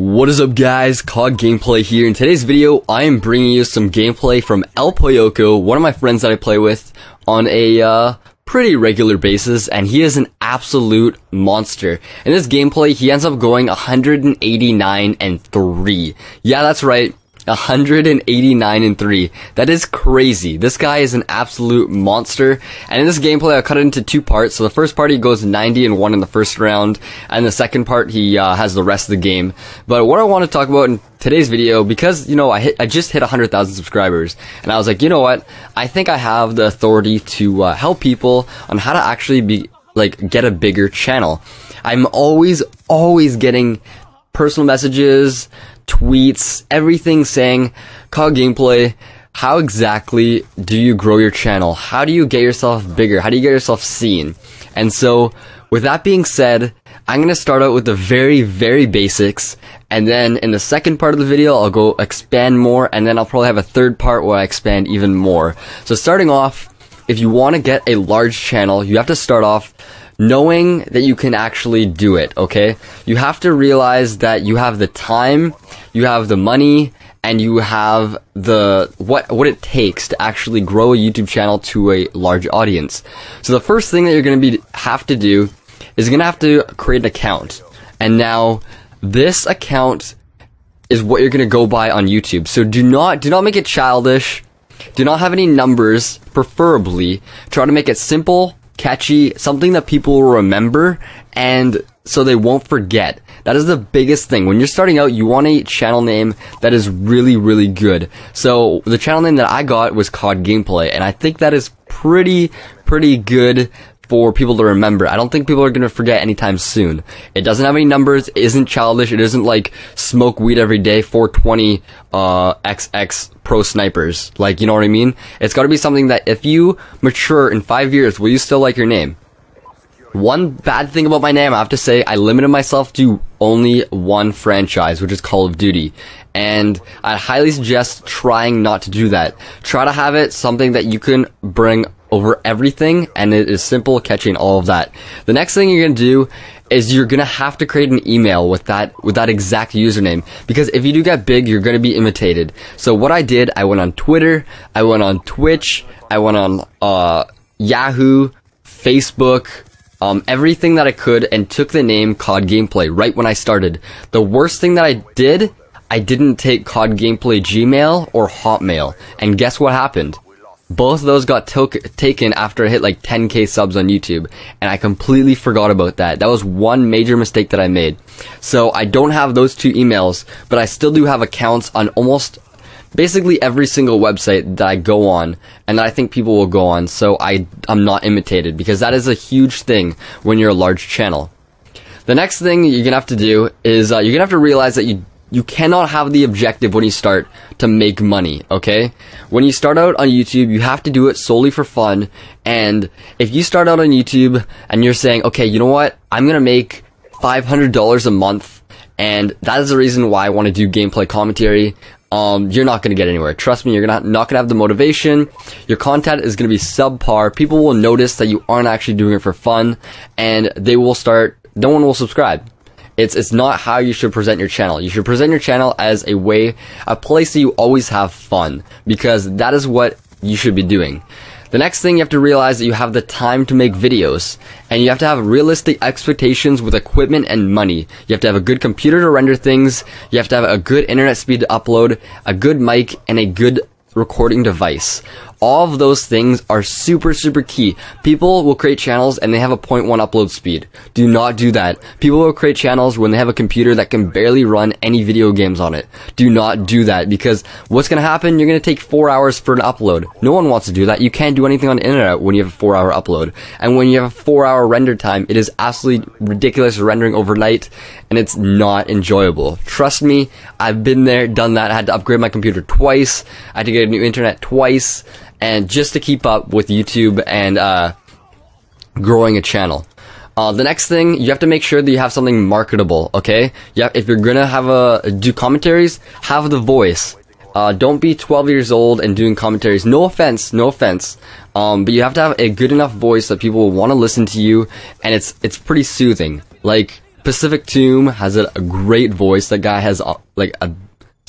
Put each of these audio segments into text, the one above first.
What is up guys, COD Gameplay here. In today's video, I am bringing you some gameplay from El Poyoko, one of my friends that I play with on a, uh, pretty regular basis, and he is an absolute monster. In this gameplay, he ends up going 189 and 3. Yeah, that's right. 189 and 3. That is crazy. This guy is an absolute monster. And in this gameplay, I'll cut it into two parts. So the first part, he goes 90 and 1 in the first round. And the second part, he uh, has the rest of the game. But what I want to talk about in today's video, because, you know, I hit, I just hit 100,000 subscribers. And I was like, you know what? I think I have the authority to uh, help people on how to actually be, like, get a bigger channel. I'm always, always getting personal messages, tweets, everything saying, COD gameplay, how exactly do you grow your channel? How do you get yourself bigger? How do you get yourself seen? And so, with that being said, I'm gonna start out with the very, very basics, and then in the second part of the video, I'll go expand more, and then I'll probably have a third part where I expand even more. So starting off, if you want to get a large channel, you have to start off knowing that you can actually do it, okay? You have to realize that you have the time, you have the money, and you have the what what it takes to actually grow a YouTube channel to a large audience. So the first thing that you're going to be have to do is going to have to create an account. And now this account is what you're going to go by on YouTube. So do not do not make it childish. Do not have any numbers, preferably. Try to make it simple, catchy, something that people will remember, and so they won't forget. That is the biggest thing. When you're starting out, you want a channel name that is really, really good. So the channel name that I got was COD Gameplay, and I think that is pretty, pretty good for people to remember. I don't think people are going to forget anytime soon. It doesn't have any numbers, isn't childish, it isn't like smoke weed every day, 420 uh, XX pro snipers. Like, you know what I mean? It's got to be something that if you mature in five years, will you still like your name? One bad thing about my name, I have to say, I limited myself to only one franchise, which is Call of Duty. And I highly suggest trying not to do that. Try to have it something that you can bring over everything, and it is simple catching all of that. The next thing you're gonna do is you're gonna have to create an email with that with that exact username because if you do get big, you're gonna be imitated. So what I did, I went on Twitter, I went on Twitch, I went on uh, Yahoo, Facebook. Um, everything that I could and took the name COD Gameplay right when I started. The worst thing that I did, I didn't take COD Gameplay Gmail or Hotmail. And guess what happened? Both of those got taken after I hit like 10k subs on YouTube, and I completely forgot about that. That was one major mistake that I made. So I don't have those two emails, but I still do have accounts on almost basically every single website that I go on and that I think people will go on. So I I'm not imitated because that is a huge thing when you're a large channel. The next thing you're gonna have to do is uh, you're gonna have to realize that you you cannot have the objective when you start to make money, okay? When you start out on YouTube, you have to do it solely for fun. And if you start out on YouTube and you're saying, okay, you know what? I'm gonna make $500 a month. And that is the reason why I want to do gameplay commentary. Um, you're not gonna get anywhere. Trust me, you're gonna not gonna have the motivation. Your content is gonna be subpar. People will notice that you aren't actually doing it for fun, and they will start. No one will subscribe. It's it's not how you should present your channel. You should present your channel as a way, a place that you always have fun because that is what you should be doing. The next thing you have to realize that you have the time to make videos and you have to have realistic expectations with equipment and money. You have to have a good computer to render things. You have to have a good internet speed to upload, a good mic, and a good recording device. All of those things are super, super key. People will create channels and they have a 0.1 upload speed. Do not do that. People will create channels when they have a computer that can barely run any video games on it. Do not do that because what's gonna happen? You're gonna take four hours for an upload. No one wants to do that. You can't do anything on the internet when you have a four hour upload. And when you have a four hour render time, it is absolutely ridiculous rendering overnight and it's not enjoyable. Trust me, I've been there, done that. I had to upgrade my computer twice. I had to get a new internet twice and just to keep up with YouTube and uh, growing a channel. Uh, the next thing, you have to make sure that you have something marketable, okay? Yeah, if you're gonna have a do commentaries, have the voice. Uh, don't be 12 years old and doing commentaries. No offense, no offense. Um, but you have to have a good enough voice that people will want to listen to you, and it's it's pretty soothing. Like Pacific Tomb has a, a great voice. That guy has uh, like a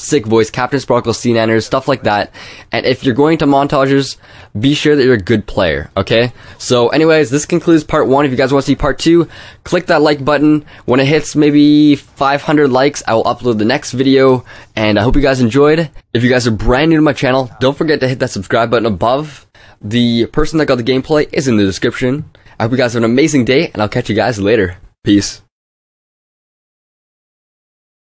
sick voice. Captain Sparkle, SeaNanners, stuff like that. And if you're going to montages, be sure that you're a good player. Okay. So, anyways, this concludes part one. If you guys want to see part two, click that like button. When it hits maybe 500 likes, I will upload the next video. And I hope you guys enjoyed. If you guys are brand new to my channel, don't forget to hit that subscribe button above. The person that got the gameplay is in the description. I hope you guys have an amazing day, and I'll catch you guys later. Peace.